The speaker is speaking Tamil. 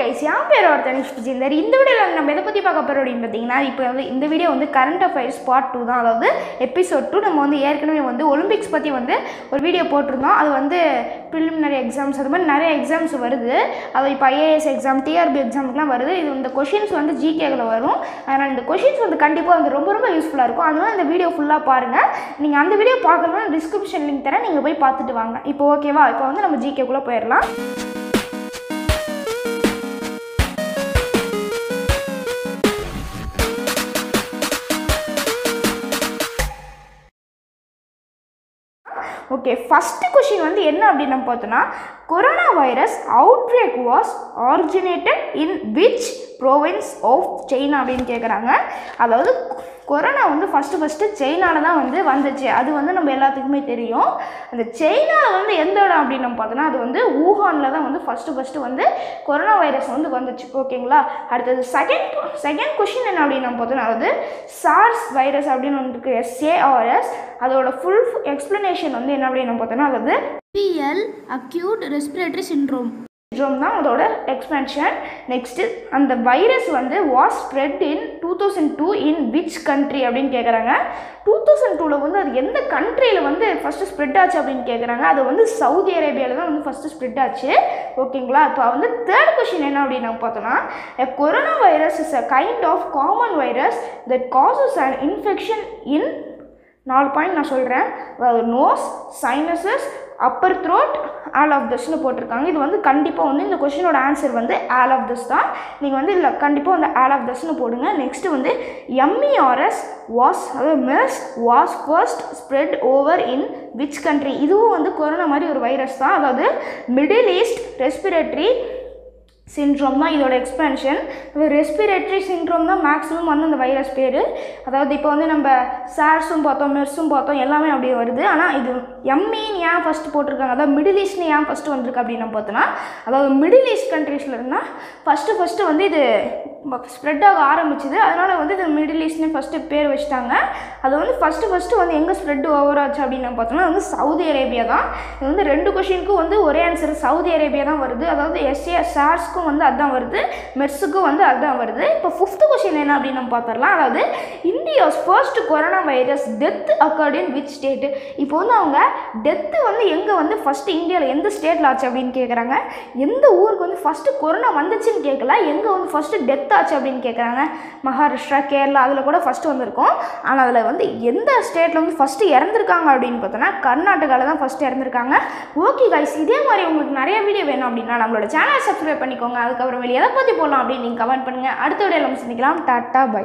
கைஸ் என் பேர் ஒரு விஜயந்தர் இந்த வீடியோவில் நம்ம எதை பற்றி பார்க்க போகிறோம் அப்படின்னு பார்த்தீங்கன்னா இப்போ வந்து இந்த வீடியோ வந்து கரண்ட் அஃபேர்ஸ் பார்ட் டூ தான். அதாவது எபிசோட் டூ நம்ம வந்து ஏற்கனவே வந்து ஒலிம்பிக்ஸ் பற்றி வந்து ஒரு வீடியோ போட்டிருந்தோம். அது வந்து ப்ரிலிமினரி எக்ஸாம்ஸ் அது மாதிரி நிறைய எக்ஸாம்ஸ் வருது. அது இப்போ ஐஏஎஸ் எக்ஸாம் டிஆர்பி எக்ஸாமுக்குலாம் வருது. இது இந்த கொஷின்ஸ் வந்து ஜிகேவில் வரும். அதனால் இந்த கொஷின்ஸ் வந்து கண்டிப்பாக வந்து ரொம்ப ரொம்ப யூஸ்ஃபுல்லாக இருக்கும். அதனால் இந்த வீடியோ ஃபுல்லாக பாருங்கள் நீங்கள் அந்த வீடியோ பார்க்கணும்னா டிஸ்கிரிப்ஷன் லிங்க் தரேன். நீங்கள் போய் பார்த்துட்டு வாங்க. இப்போ ஓகேவா இப்போ வந்து நம்ம ஜிகேக்குள்ளே போயிடலாம். ஓகே ஃபஸ்ட்டு கொஷின் வந்து என்ன அப்படின்னு நம்ம பார்த்தோன்னா corona virus outbreak was originated in which province of China அப்படின்னு கேட்குறாங்க அதாவது கொரோனா வந்து ஃபஸ்ட்டு ஃபஸ்ட்டு சைனாவில் தான் வந்து வந்துச்சு. அது வந்து நம்ம எல்லாத்துக்குமே தெரியும். அந்த சைனாவில் வந்து எந்த இடம் அப்படின்னு நம்ம பார்த்தோன்னா அது வந்து ஊஹானில் தான் வந்து ஃபஸ்ட்டு ஃபஸ்ட்டு வந்து கொரோனா வைரஸ் வந்து வந்துச்சு. ஓகேங்களா? அடுத்தது செகண்ட் செகண்ட் கொஷின் என்ன அப்படின்னு நம்ம பார்த்தோன்னா அதாவது சார்ஸ் வைரஸ் அப்படின்னு ஒன்று இருக்குது எஸ்ஏஆர்எஸ் அதோட ஃபுல் எக்ஸ்ப்ளனேஷன் வந்து என்ன அப்படின்னு நம்ம பார்த்தோன்னா அதாவது பிஎல் அக்யூட் ரெஸ்பிரேட்டரி சின்ரோம் ஜோம் தான் அதோட எக்ஸ்பென்ஷன் நெக்ஸ்ட்டு அந்த வைரஸ் வந்து was spread in two thousand two in which country அப்படின்னு கேட்குறாங்க டூ தௌசண்ட் டூவில் வந்து அது எந்த கண்ட்ரியில் வந்து ஃபஸ்ட்டு ஸ்ப்ரெட் ஆச்சு அப்படின்னு கேட்குறாங்க அது வந்து சவுதி அரேபியாவில் தான் வந்து ஃபஸ்ட்டு ஸ்ப்ரெட் ஆச்சு. ஓகேங்களா இப்போ வந்து தேர்ட் கொஷின் என்ன அப்படின்னு நம்ம பார்த்தோன்னா corona virus is a kind of common virus that causes and infection in நாலு பாயிண்ட் நான் சொல்கிறேன் nose sinuses upper throat all of திஸ்னு போட்டிருக்காங்க. இது வந்து கண்டிப்பாக வந்து இந்த கொஷினோட ஆன்சர் வந்து ஆல் ஆஃப் திஸ் தான். நீங்கள் வந்து இல்லை கண்டிப்பாக வந்து ஆல் ஆஃப் திஸ்னு போடுங்க. நெக்ஸ்ட்டு வந்து எம்இஆர்எஸ் வாஸ் அதாவது MERS was first spread over in which country இதுவும் வந்து கொரோனா மாதிரி ஒரு வைரஸ் தான். அதாவது மிடில் ஈஸ்ட் ரெஸ்பிரேட்டரி சிண்ட்ரோம் தான் இதோட எக்ஸ்பென்ஷன் ரெஸ்பிரேட்டரி சிண்ட்ரோம் தான் மேக்ஸிமம் வந்து அந்த வைரஸ் பேர். அதாவது இப்போ வந்து நம்ம சார்ஸும் பார்த்தோம் மெர்ஸும் பார்த்தோம் எல்லாமே அப்படியே வருது. ஆனால் இது எம்மின்னு ஏன் ஃபஸ்ட்டு போட்டிருக்காங்க? அதாவது மிடில் ஈஸ்ட்னு ஏன் ஃபஸ்ட்டு வந்திருக்கு அப்படின்னு நம்ம பார்த்தோன்னா அதாவது மிடில் ஈஸ்ட் கண்ட்ரீஸில் இருந்தால் ஃபஸ்ட்டு ஃபஸ்ட்டு வந்து இது ஸ்ப்ரெட் ஆக ஆரம்பிச்சுது. அதனால் வந்து இது மிடில் ஈஸ்ட்னு ஃபஸ்ட்டு பேர் வச்சுட்டாங்க. அது வந்து ஃபஸ்ட்டு ஃபஸ்ட்டு வந்து எங்கே ஸ்ப்ரெட் ஓவர் ஆச்சு அப்படின்னு பார்த்தோன்னா பார்த்தோம்னா வந்து சவுதி அரேபியா தான். இது வந்து ரெண்டு கொஷினுக்கும் வந்து ஒரே ஆன்சர் சவுதி அரேபியா தான் வருது. அதாவது எஸ்ஏ சார்ஸ்க்கும் வந்து அதுதான் வருது மெர்ஸுக்கும் வந்து அதுதான் வருது. இப்போ ஃபிஃப்த்து கொஷின் என்ன அப்படின்னு நம்ம பார்த்துடலாம் அதாவது India's first corona virus death according which state இப்போ வந்து அவங்க டெத்து வந்து எங்கே வந்து ஃபஸ்ட்டு இந்தியாவில் எந்த ஸ்டேட்டில் ஆச்சு அப்படின்னு கேட்குறாங்க எந்த ஊருக்கு வந்து ஃபஸ்ட்டு கொரோனா வந்துச்சுன்னு கேட்கல எங்கே வந்து ஃபஸ்ட்டு டெத் ஆச்சு அப்படின்னு கேட்குறாங்க மகாராஷ்டிரா கேரளா அதில் கூட ஃபஸ்ட்டு வந்திருக்கும். ஆனால் அதில் வந்து எந்த ஸ்டேட்டில் வந்து ஃபஸ்ட்டு இறந்துருக்காங்க அப்படின்னு பார்த்தோன்னா கர்நாடகாவில் தான் ஃபஸ்ட்டு இறந்துருக்காங்க. ஓகே கைஸ் இதே மாதிரி உங்களுக்கு நிறைய வீடியோ வேணும் அப்படின்னா நம்மளோட சேனலை சப்ஸ்கிரைப் பண்ணிக்கோங்க. அதுக்கப்புறம் வெளியே எதை பற்றி போடலாம் அப்படின்னு நீங்கள் கமெண்ட் பண்ணுங்கள் அடுத்த வீடியோவில் நம்ம சந்திக்கலாம். Tata bye